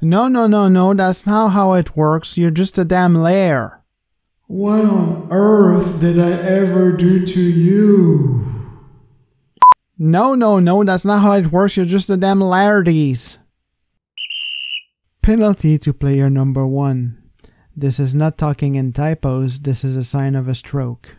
No, no, no, no, that's not how it works. You're just a damn lair. What on earth did I ever do to you? No, no, no, that's not how it works. You're just a damn Laertes. Penalty to player number one. This is not talking in typos, this is a sign of a stroke.